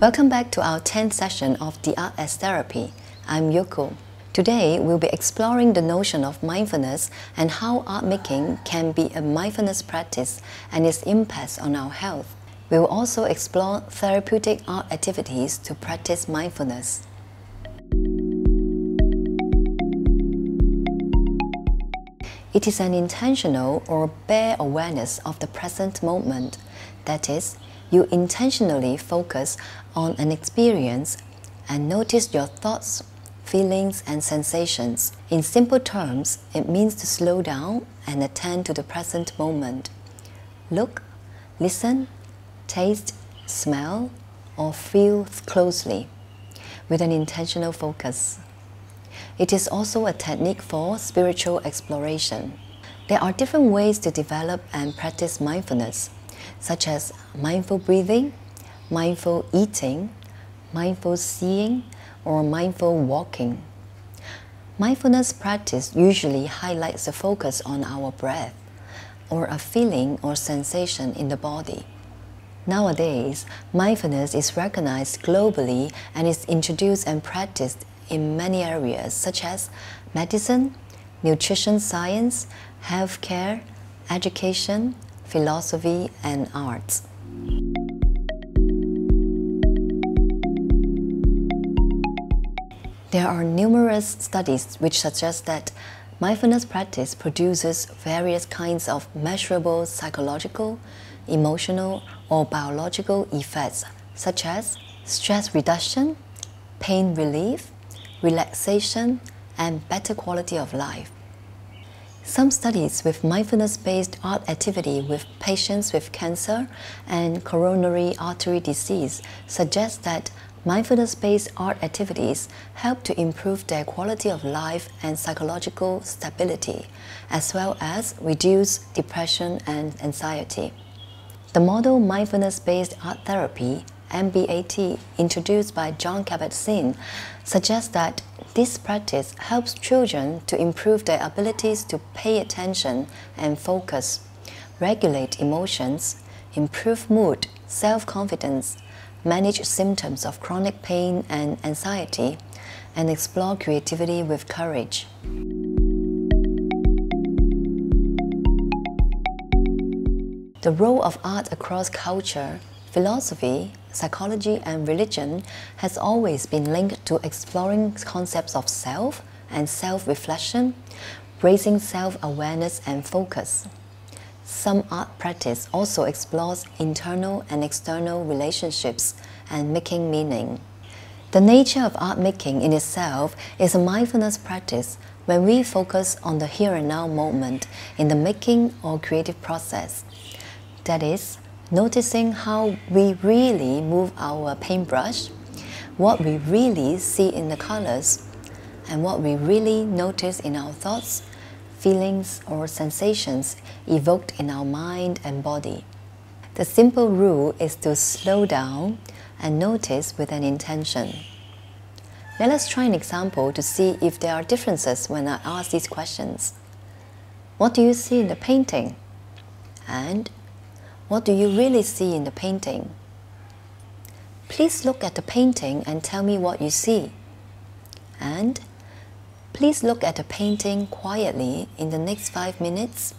Welcome back to our 10th session of The Art as Therapy. I'm Yoko. Today, we'll be exploring the notion of mindfulness and how art making can be a mindfulness practice and its impact on our health. We will also explore therapeutic art activities to practice mindfulness. It is an intentional or bare awareness of the present moment. That is, you intentionally focus on an experience and notice your thoughts, feelings, and sensations. In simple terms, it means to slow down and attend to the present moment. Look, listen, taste, smell, or feel closely with an intentional focus. It is also a technique for spiritual exploration. There are different ways to develop and practice mindfulness, such as mindful breathing, mindful eating, mindful seeing, or mindful walking. Mindfulness practice usually highlights the focus on our breath or a feeling or sensation in the body. Nowadays, mindfulness is recognized globally and is introduced and practiced in many areas such as medicine, nutrition science, healthcare, education, philosophy, and arts. There are numerous studies which suggest that mindfulness practice produces various kinds of measurable psychological, emotional, or biological effects such as stress reduction, pain relief, relaxation, and better quality of life. Some studies with mindfulness-based art activity with patients with cancer and coronary artery disease suggest that mindfulness-based art activities help to improve their quality of life and psychological stability, as well as reduce depression and anxiety. The model mindfulness-based art therapy MBAT introduced by Jon Kabat-Zinn suggests that this practice helps children to improve their abilities to pay attention and focus, regulate emotions, improve mood, self-confidence, manage symptoms of chronic pain and anxiety, and explore creativity with courage. The role of art across culture, philosophy, psychology and religion has always been linked to exploring concepts of self and self-reflection, raising self-awareness and focus. Some art practice also explores internal and external relationships and making meaning. The nature of art making in itself is a mindfulness practice when we focus on the here and now moment in the making or creative process. That is, noticing how we really move our paintbrush, what we really see in the colors, and what we really notice in our thoughts, feelings, or sensations evoked in our mind and body. The simple rule is to slow down and notice with an intention. Let us try an example to see if there are differences when I ask these questions. What do you see in the painting? And what do you really see in the painting? Please look at the painting and tell me what you see. And please look at the painting quietly in the next five minutes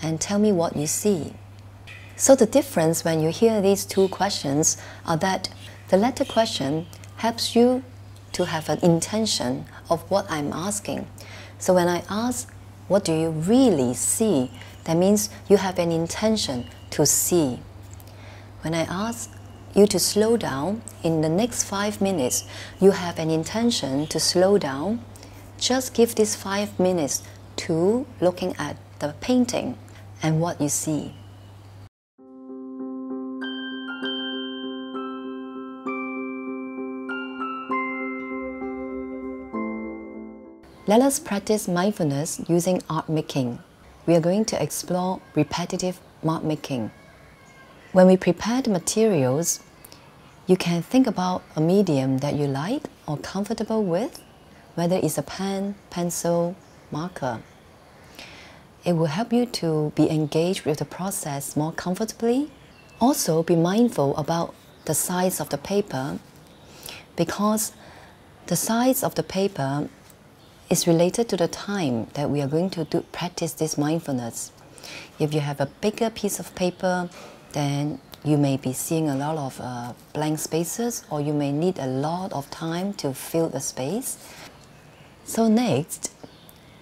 and tell me what you see. So the difference when you hear these two questions are that the latter question helps you to have an intention of what I'm asking. So when I ask, what do you really see? That means you have an intention to see. When I ask you to slow down, in the next five minutes, you have an intention to slow down. Just give these five minutes to looking at the painting and what you see. Let us practice mindfulness using art making. We are going to explore repetitive mark making. When we prepare the materials, you can think about a medium that you like or comfortable with, whether it's a pen, pencil, marker. It will help you to be engaged with the process more comfortably. Also, be mindful about the size of the paper because the size of the paper is related to the time that we are going to do, practice this mindfulness. If you have a bigger piece of paper, then you may be seeing a lot of uh, blank spaces or you may need a lot of time to fill the space. So next,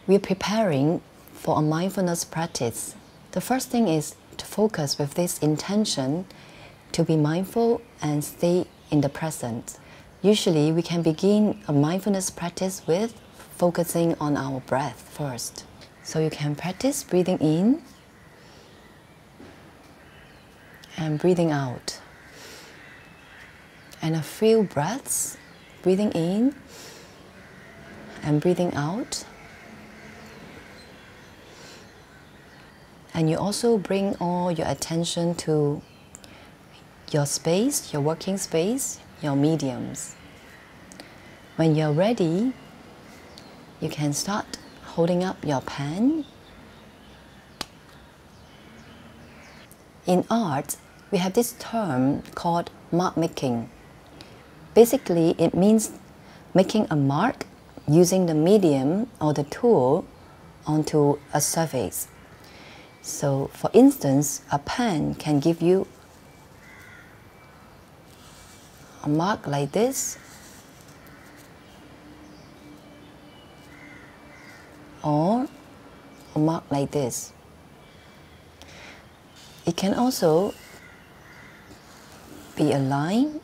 we're preparing for a mindfulness practice. The first thing is to focus with this intention to be mindful and stay in the present. Usually, we can begin a mindfulness practice with focusing on our breath first. So you can practice breathing in and breathing out. And a few breaths, breathing in and breathing out. And you also bring all your attention to your space, your working space, your mediums. When you're ready, you can start holding up your pen. In art, we have this term called mark making. Basically, it means making a mark using the medium or the tool onto a surface. So, for instance, a pen can give you a mark like this or a mark like this. It can also be a line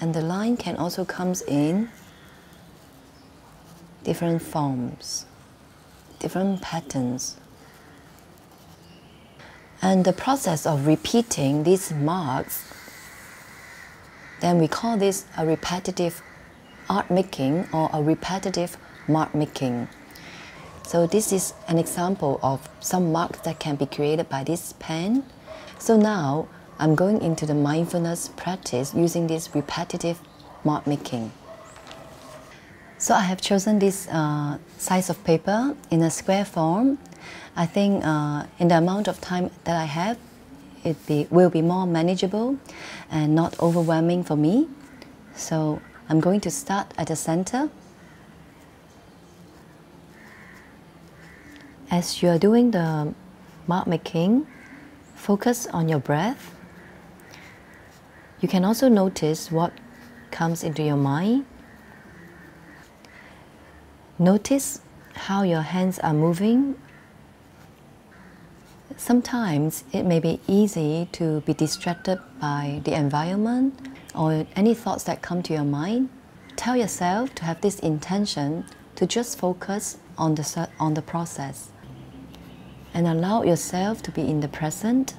and the line can also comes in different forms, different patterns. And the process of repeating these marks, then we call this a repetitive art making or a repetitive mark making. So this is an example of some marks that can be created by this pen. So now I'm going into the mindfulness practice using this repetitive mark making. So I have chosen this uh, size of paper in a square form I think uh, in the amount of time that I have, it be, will be more manageable and not overwhelming for me. So I'm going to start at the center. As you are doing the mark making, focus on your breath. You can also notice what comes into your mind. Notice how your hands are moving sometimes it may be easy to be distracted by the environment or any thoughts that come to your mind. Tell yourself to have this intention to just focus on the, on the process and allow yourself to be in the present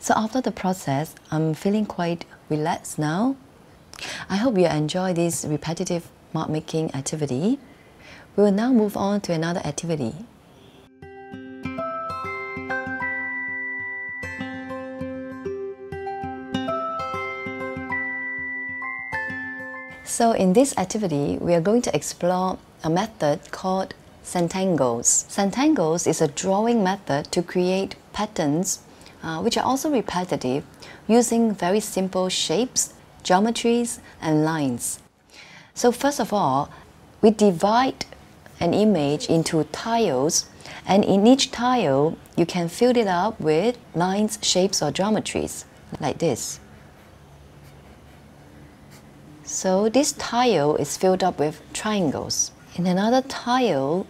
So after the process, I'm feeling quite relaxed now. I hope you enjoy this repetitive mark making activity. We will now move on to another activity. So in this activity, we are going to explore a method called Zentangle. Zentangle is a drawing method to create patterns uh, which are also repetitive, using very simple shapes, geometries, and lines. So first of all, we divide an image into tiles, and in each tile, you can fill it up with lines, shapes, or geometries, like this. So this tile is filled up with triangles. In another tile,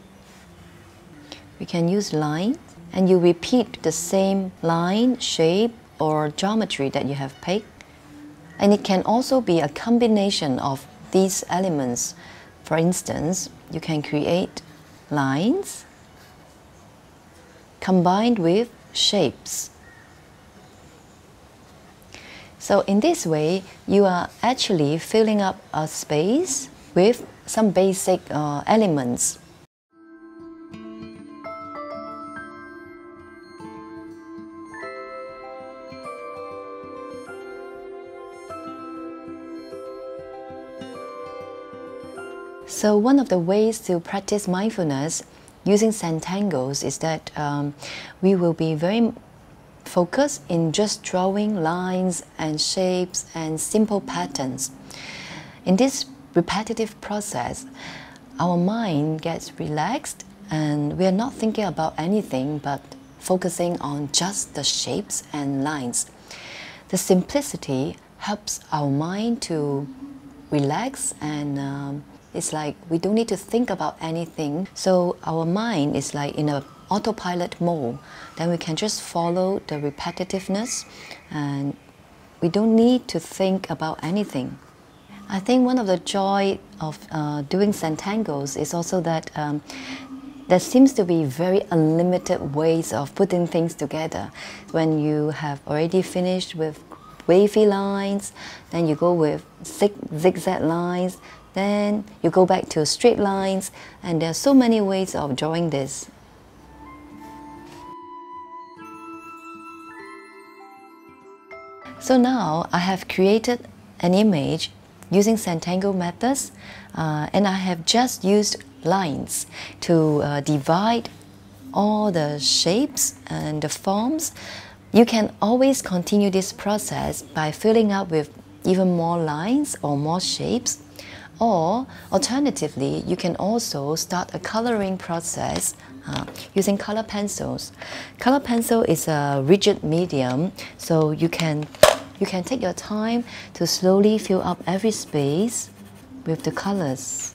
we can use lines and you repeat the same line, shape, or geometry that you have picked. And it can also be a combination of these elements. For instance, you can create lines combined with shapes. So in this way, you are actually filling up a space with some basic uh, elements. So one of the ways to practice mindfulness using Zentangles is that um, we will be very focused in just drawing lines and shapes and simple patterns. In this repetitive process, our mind gets relaxed and we are not thinking about anything but focusing on just the shapes and lines. The simplicity helps our mind to relax and um, it's like we don't need to think about anything. So our mind is like in a autopilot mode. Then we can just follow the repetitiveness and we don't need to think about anything. I think one of the joy of uh, doing Zentangles is also that um, there seems to be very unlimited ways of putting things together. When you have already finished with wavy lines, then you go with zig zigzag lines, then you go back to straight lines, and there are so many ways of drawing this. So now I have created an image using Zentangle methods uh, and I have just used lines to uh, divide all the shapes and the forms. You can always continue this process by filling up with even more lines or more shapes or alternatively, you can also start a coloring process uh, using color pencils. Color pencil is a rigid medium, so you can you can take your time to slowly fill up every space with the colors.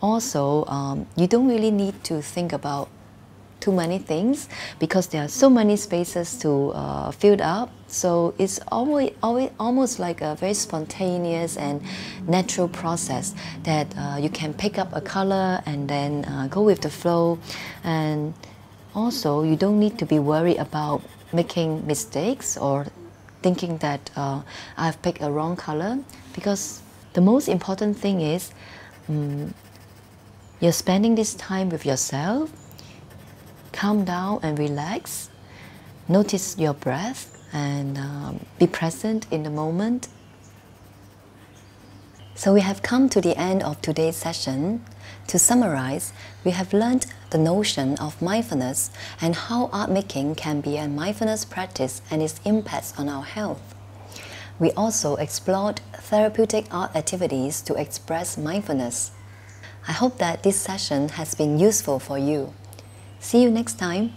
Also, um, you don't really need to think about too many things because there are so many spaces to uh, fill up. So it's always, always almost like a very spontaneous and natural process that uh, you can pick up a color and then uh, go with the flow. And also, you don't need to be worried about making mistakes or thinking that uh, I've picked a wrong color because the most important thing is um, you're spending this time with yourself calm down and relax. Notice your breath and um, be present in the moment. So we have come to the end of today's session. To summarize, we have learned the notion of mindfulness and how art making can be a mindfulness practice and its impacts on our health. We also explored therapeutic art activities to express mindfulness. I hope that this session has been useful for you. See you next time.